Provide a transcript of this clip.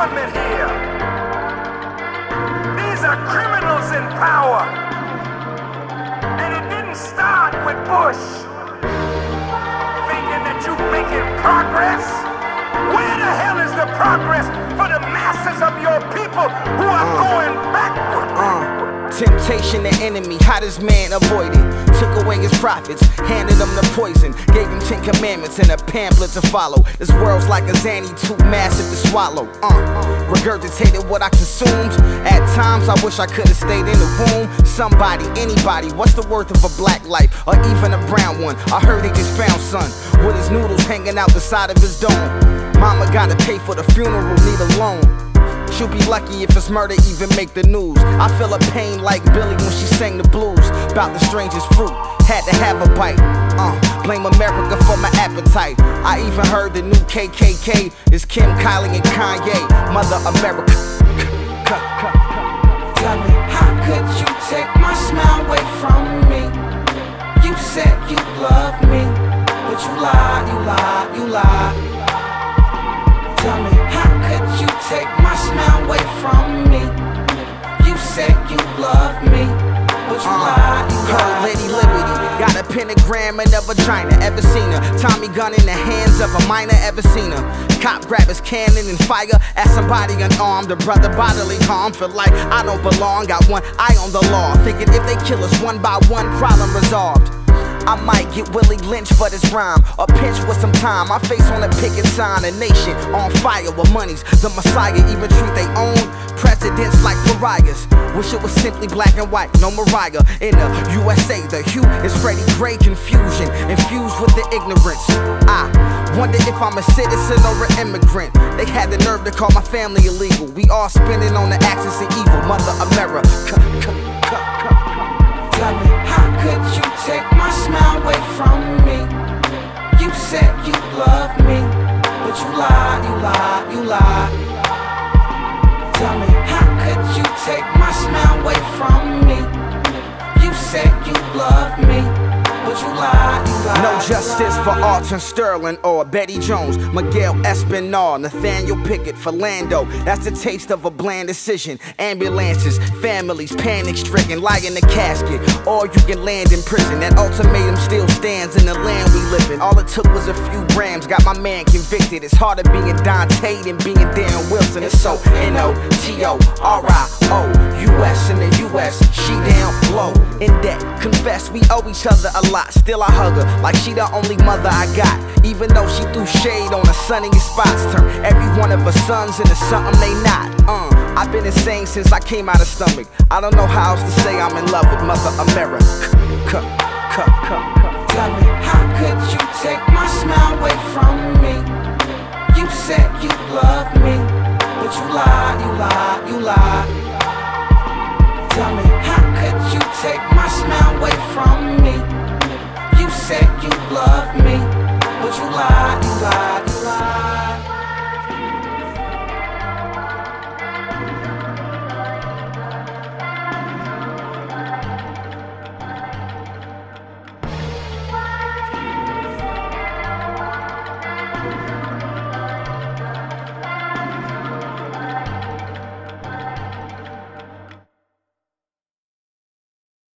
government here. These are criminals in power. And it didn't start with Bush thinking that you're making progress. Where the hell is the progress for the masses of your people who are. Temptation, the enemy, how does man avoid it? Took away his prophets, handed him the poison, gave him ten commandments and a pamphlet to follow. This world's like a zany, too massive to swallow. Uh, regurgitated what I consumed. At times, I wish I could've stayed in the womb. Somebody, anybody, what's the worth of a black life or even a brown one? I heard he just found son with his noodles hanging out the side of his dome. Mama gotta pay for the funeral, need a loan. She'll be lucky if it's murder even make the news. I feel a pain like Billie when she sang the blues about the strangest fruit. Had to have a bite. Uh, blame America for my appetite. I even heard the new KKK is Kim, Kylie, and Kanye. Mother America. Tell me, how could you take my smile away from me? You said you love me, but you lied, you lied, you lied. Tell me, how could you take said you love me, but you uh, lied, you. Lady Liberty got a pentagram in her vagina. Ever seen her? Tommy gun in the hands of a minor. Ever seen her? Cop grab his cannon and fire at somebody unarmed. A brother bodily harm. Feel like I don't belong. Got one eye on the law. Thinking if they kill us one by one, problem resolved. I might get Willie Lynch for this rhyme, or pinch with some time. My face on a picket sign, a nation on fire with money's the Messiah. Even treat they own presidents like pariahs. Wish it was simply black and white, no Mariah. In the USA, the hue is Freddie Gray confusion, infused with the ignorance. I wonder if I'm a citizen or an immigrant. They had the nerve to call my family illegal. We all spinning on the axis of evil, Mother America. Tell me, how could you take my smile away from me? You said you love me, but you lied. No justice for. Alton Sterling or Bettie Jones, Miguel Espinal, Nathaniel Pickett, Philando. That's the taste of a bland decision. Ambulances, families panic stricken, lie in the casket, or you can land in prison. That ultimatum still stands in the land we live in. All it took was a few grams, got my man convicted. It's harder being Dante than being Darren Wilson. It's so N O T O R I O U S in the U.S. She down low in debt. Confess we owe each other a lot. Still I hug her like she the only mother I got. Even though she threw shade on the sunniest spots, turn every one of her sons into something they not. Uh, I've been insane since I came out of stomach. I don't know how else to say I'm in love with Mother America. Tell me, how could you take my smile away take my smile away from me. You said you love me But you lied, you lied